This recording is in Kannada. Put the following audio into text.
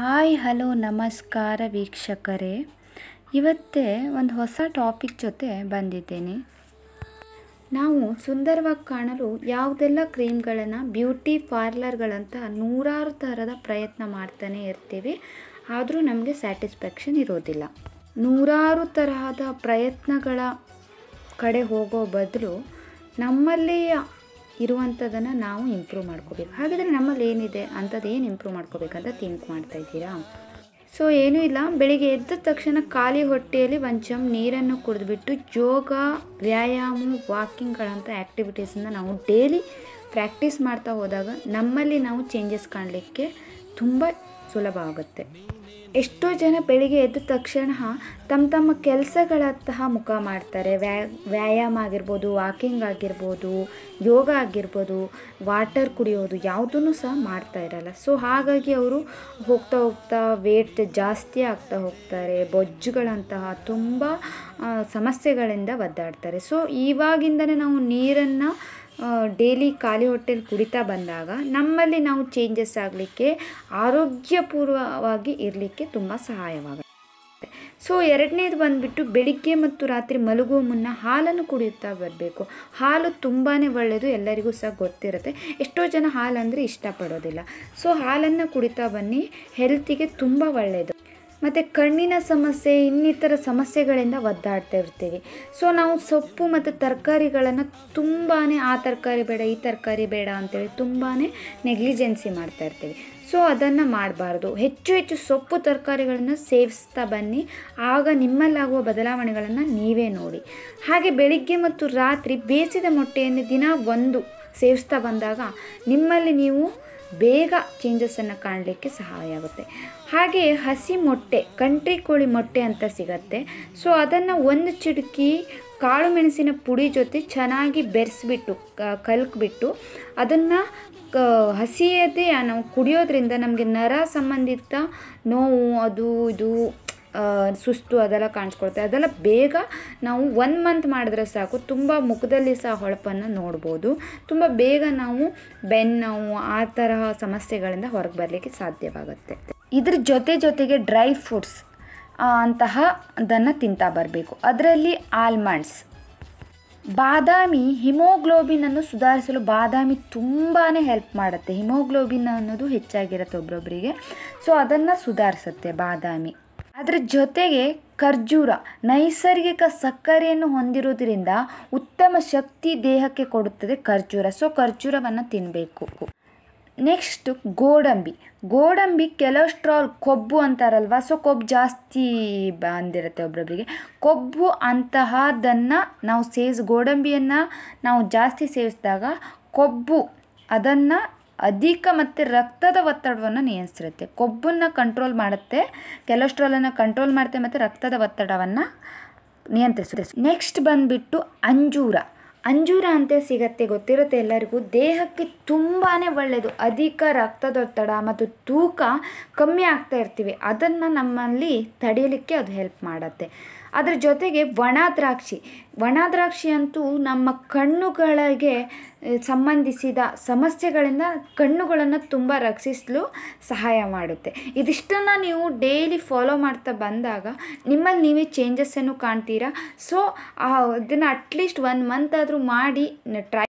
ಹಾಯ್, ಹಲೋ, ನಮಸ್ಕಾರ ವೀಕ್ಷಕರೇ. ಇವತ್ತೇ ಒಂದು ಹೊಸ ಟಾಪಿಕ್ ಜೊತೆ ಬಂದಿದ್ದೇನೆ. ನಾವು ಸುಂದರವಾಗಿ ಕಾಣಲು ಯಾವುದೆಲ್ಲ ಕ್ರೀಮ್ಗಳನ್ನು ಬ್ಯೂಟಿ ಪಾರ್ಲರ್ಗಳಂತ ನೂರಾರು ಥರದ ಪ್ರಯತ್ನ ಮಾಡ್ತಾನೆ ಇರ್ತೀವಿ. ಆದರೂ ನಮಗೆ ಸ್ಯಾಟಿಸ್ಫ್ಯಾಕ್ಷನ್ ಇರೋದಿಲ್ಲ. ನೂರಾರು ತರಹದ ಪ್ರಯತ್ನಗಳ ಕಡೆ ಹೋಗೋ ಬದಲು ನಮ್ಮಲ್ಲಿ ಇರುವಂಥದ್ದನ್ನು ನಾವು ಇಂಪ್ರೂವ್ ಮಾಡ್ಕೋಬೇಕು. ಹಾಗಾದರೆ ನಮ್ಮಲ್ಲಿ ಏನಿದೆ? ಅಂಥದ್ದು ಏನು ಇಂಪ್ರೂವ್ ಮಾಡ್ಕೋಬೇಕಂತ ಥಿಂಕ್ ಮಾಡ್ತಾ ಇದ್ದೀರಾ? ಸೊ ಏನೂ ಇಲ್ಲ. ಬೆಳಿಗ್ಗೆ ಎದ್ದ ತಕ್ಷಣ ಖಾಲಿ ಹೊಟ್ಟೆಯಲ್ಲಿ ಒಂದು ಚಮ್ ನೀರನ್ನು ಕುಡಿದ್ಬಿಟ್ಟು ಯೋಗ, ವ್ಯಾಯಾಮ ವಾಕಿಂಗ್ಗಳಂಥ ಆ್ಯಕ್ಟಿವಿಟೀಸನ್ನು ನಾವು ಡೈಲಿ ಪ್ರಾಕ್ಟೀಸ್ ಮಾಡ್ತಾ ಹೋದಾಗ ನಮ್ಮಲ್ಲಿ ನಾವು ಚೇಂಜಸ್ ಕಾಣಲಿಕ್ಕೆ ತುಂಬ ಸುಲಭ ಆಗುತ್ತೆ. ಎಷ್ಟೋ ಜನ ಬೆಳಿಗ್ಗೆ ಎದ್ದ ತಕ್ಷಣ ತಮ್ಮ ತಮ್ಮ ಕೆಲಸಗಳಂತಹ ಮುಖ ಮಾಡ್ತಾರೆ. ವ್ಯಾ, ವ್ಯಾಯಾಮ ಆಗಿರ್ಬೋದು ವಾಕಿಂಗ್ ಆಗಿರ್ಬೋದು, ಯೋಗ ಆಗಿರ್ಬೋದು ವಾಟರ್ ಕುಡಿಯೋದು ಯಾವುದೂ ಸಹ ಮಾಡ್ತಾ ಇರಲ್ಲ. ಸೊ ಹಾಗಾಗಿ ಅವರು ಹೋಗ್ತಾ ಹೋಗ್ತಾ ವೇಟ್ ಜಾಸ್ತಿ ಆಗ್ತಾ ಹೋಗ್ತಾರೆ. ಬೊಜ್ಜುಗಳಂತಹ ತುಂಬ ಸಮಸ್ಯೆಗಳಿಂದ ಒದ್ದಾಡ್ತಾರೆ. ಸೊ ಇವಾಗಿಂದನೇ ನಾವು ನೀರನ್ನು ಡೈಲಿ ಖಾಲಿ ಹೊಟ್ಟೆಲಿ ಕುಡಿತಾ ಬಂದಾಗ ನಮ್ಮಲ್ಲಿ ನಾವು ಚೇಂಜಸ್ ಆಗಲಿಕ್ಕೆ ಆರೋಗ್ಯಪೂರ್ವವಾಗಿ ಇರಲಿಕ್ಕೆ ತುಂಬ ಸಹಾಯವಾಗುತ್ತೆ. ಸೊ ಎರಡನೇದು ಬಂದುಬಿಟ್ಟು ಬೆಳಿಗ್ಗೆ ಮತ್ತು ರಾತ್ರಿ ಮಲಗುವ ಮುನ್ನ ಹಾಲನ್ನು ಕುಡಿಯುತ್ತಾ ಬರಬೇಕು. ಹಾಲು ತುಂಬಾ ಒಳ್ಳೆಯದು ಎಲ್ಲರಿಗೂ ಸಹ ಗೊತ್ತಿರುತ್ತೆ. ಎಷ್ಟೋ ಜನ ಹಾಲು ಅಂದರೆ ಇಷ್ಟಪಡೋದಿಲ್ಲ. ಸೊ ಹಾಲನ್ನು ಕುಡಿತಾ ಬನ್ನಿ ಹೆಲ್ತಿಗೆ ತುಂಬ ಒಳ್ಳೆಯದು ಮತ್ತು ಕಣ್ಣಿನ ಸಮಸ್ಯೆ, ಇನ್ನಿತರ ಸಮಸ್ಯೆಗಳಿಂದ ಒದ್ದಾಡ್ತಾ ಇರ್ತೀವಿ. ಸೊ ನಾವು ಸೊಪ್ಪು ಮತ್ತು ತರಕಾರಿಗಳನ್ನು ತುಂಬಾ ಆ ತರಕಾರಿ ಬೇಡ, ಈ ತರಕಾರಿ ಬೇಡ ಅಂತೇಳಿ ತುಂಬಾ ನೆಗ್ಲಿಜೆನ್ಸಿ ಮಾಡ್ತಾ ಇರ್ತೀವಿ. ಸೊ ಅದನ್ನು ಮಾಡಬಾರ್ದು. ಹೆಚ್ಚು ಹೆಚ್ಚು ಸೊಪ್ಪು ತರಕಾರಿಗಳನ್ನು ಸೇವಿಸ್ತಾ ಬನ್ನಿ. ಆಗ ನಿಮ್ಮಲ್ಲಾಗುವ ಬದಲಾವಣೆಗಳನ್ನು ನೀವೇ ನೋಡಿ. ಹಾಗೆ ಬೆಳಿಗ್ಗೆ ಮತ್ತು ರಾತ್ರಿ ಬೇಯಿಸಿದ ಮೊಟ್ಟೆಯನ್ನು ದಿನ ಒಂದು ಸೇವಿಸ್ತಾ ಬಂದಾಗ ನಿಮ್ಮಲ್ಲಿ ನೀವು ಬೇಗ ಚೇಂಜಸನ್ನು ಕಾಣಲಿಕ್ಕೆ ಸಹಾಯ ಆಗುತ್ತೆ. ಹಾಗೆ ಹಸಿ ಮೊಟ್ಟೆ ಕಂಟ್ರಿ ಕೋಳಿ ಮೊಟ್ಟೆ ಅಂತ ಸಿಗತ್ತೆ. ಸೊ ಅದನ್ನು ಒಂದು ಚಿಟಕಿ ಕಾಳು ಮೆಣಸಿನ ಪುಡಿ ಜೊತೆ ಚೆನ್ನಾಗಿ ಬೆರೆಸ್ಬಿಟ್ಟು ಕಲ್ಕ್ಬಿಟ್ಟು ಅದನ್ನು, ಕ, ಹಸಿಯದೇ ನಾವು ಕುಡಿಯೋದ್ರಿಂದ ನಮಗೆ ನರ ಸಂಬಂಧಿತ ನೋವು, ಅದು, ಇದು ಸುಸ್ತು ಅದೆಲ್ಲ ಕಾಣಿಸ್ಕೊಳುತ್ತೆ ಅದೆಲ್ಲ ಬೇಗ ನಾವು ಒನ್ ಮಂತ್ ಮಾಡಿದ್ರೆ ಸಾಕು. ತುಂಬ ಮುಖದಲ್ಲಿ ಸಹ ಹೊಳಪನ್ನು ನೋಡ್ಬೋದು. ತುಂಬ ಬೇಗ ನಾವು ಬೆನ್ನೋವು ಆ ತರಹ ಸಮಸ್ಯೆಗಳಿಂದ ಹೊರಗೆ ಬರಲಿಕ್ಕೆ ಸಾಧ್ಯವಾಗುತ್ತೆ. ಇದ್ರ ಜೊತೆ ಜೊತೆಗೆ ಡ್ರೈ ಫ್ರೂಟ್ಸ್ ಅಂತಹ ಅದನ್ನು ತಿಂತಾ ಬರಬೇಕು. ಅದರಲ್ಲಿ ಆಲ್ಮಂಡ್ಸ್ ಬಾದಾಮಿ ಹಿಮೋಗ್ಲೋಬಿನನ್ನು ಸುಧಾರಿಸಲು ಬಾದಾಮಿ ತುಂಬಾ ಹೆಲ್ಪ್ ಮಾಡುತ್ತೆ. ಹಿಮೋಗ್ಲೋಬಿನ್ ಅನ್ನೋದು ಹೆಚ್ಚಾಗಿರುತ್ತೆ ಒಬ್ಬೊಬ್ಬರಿಗೆ ಸೊ ಅದನ್ನು ಸುಧಾರಿಸುತ್ತೆ ಬಾದಾಮಿ. ಅದರ ಜೊತೆಗೆ ಖರ್ಜೂರ, ನೈಸರ್ಗಿಕ ಸಕ್ಕರೆಯನ್ನು ಹೊಂದಿರುವುದರಿಂದ ಉತ್ತಮ ಶಕ್ತಿ ದೇಹಕ್ಕೆ ಕೊಡುತ್ತದೆ ಖರ್ಜೂರ. ಸೊ ಖರ್ಜೂರವನ್ನು ತಿನ್ನಬೇಕು ನೆಕ್ಸ್ಟ್ ಗೋಡಂಬಿ. ಗೋಡಂಬಿ ಕೆಲೆಸ್ಟ್ರಾಲ್ ಕೊಬ್ಬು ಅಂತಾರಲ್ವ? ಸೊ ಕೊಬ್ಬು ಜಾಸ್ತಿ ಬಂದಿರುತ್ತೆ ಒಬ್ಬೊಬ್ಬರಿಗೆ ಕೊಬ್ಬು ಅಂತಹದನ್ನು ನಾವು ಸೇವಿಸ್, ಗೋಡಂಬಿಯನ್ನು ನಾವು ಜಾಸ್ತಿ ಸೇವಿಸಿದಾಗ ಕೊಬ್ಬು ಅದನ್ನು ಅಧಿಕ ಮತ್ತು ರಕ್ತದ ಒತ್ತಡವನ್ನು ನಿಯಂತ್ರಿಸುತ್ತೆ. ಕೊಬ್ಬನ್ನು ಕಂಟ್ರೋಲ್ ಮಾಡುತ್ತೆ. ಕೆಲೆಸ್ಟ್ರಾಲನ್ನು ಕಂಟ್ರೋಲ್ ಮಾಡುತ್ತೆ ಮತ್ತು ರಕ್ತದ ಒತ್ತಡವನ್ನು ನಿಯಂತ್ರಿಸುತ್ತೆ. ನೆಕ್ಸ್ಟ್ ಬಂದುಬಿಟ್ಟು ಅಂಜೂರ. ಅಂಜೂರ ಅಂತ ಸಿಗತ್ತೆ ಗೊತ್ತಿರುತ್ತೆ ಎಲ್ಲರಿಗೂ. ದೇಹಕ್ಕೆ ತುಂಬಾ ಒಳ್ಳೆಯದು ಅಧಿಕ ರಕ್ತದೊತ್ತಡ ಮತ್ತು ತೂಕ ಕಮ್ಮಿ ಆಗ್ತಾ ಇರ್ತೀವಿ. ಅದನ್ನು ನಮ್ಮಲ್ಲಿ ತಡೆಯಲಿಕ್ಕೆ ಅದು ಹೆಲ್ಪ್ ಮಾಡುತ್ತೆ. ಅದ್ರ ಜೊತೆಗೆ ಒಣ ದ್ರಾಕ್ಷಿ. ಒಣ ದ್ರಾಕ್ಷಿ ಅಂತೂ ನಮ್ಮ ಕಣ್ಣುಗಳಿಗೆ ಸಂಬಂಧಿಸಿದ ಸಮಸ್ಯೆಗಳಿಂದ ಕಣ್ಣುಗಳನ್ನು ತುಂಬ ರಕ್ಷಿಸಲು ಸಹಾಯ ಮಾಡುತ್ತೆ. ಇದಿಷ್ಟನ್ನು ನೀವು ಡೈಲಿ ಫಾಲೋ ಮಾಡ್ತಾ ಬಂದಾಗ ನಿಮ್ಮಲ್ಲಿ ನೀವೇ ಚೇಂಜಸ್ಸನ್ನು ಕಾಣ್ತೀರಾ? ಸೊ ಇದನ್ನು ಅಟ್ಲೀಸ್ಟ್ ಒನ್ ಮಂತ್ ಆದರೂ ಮಾಡಿ ಟ್ರೈ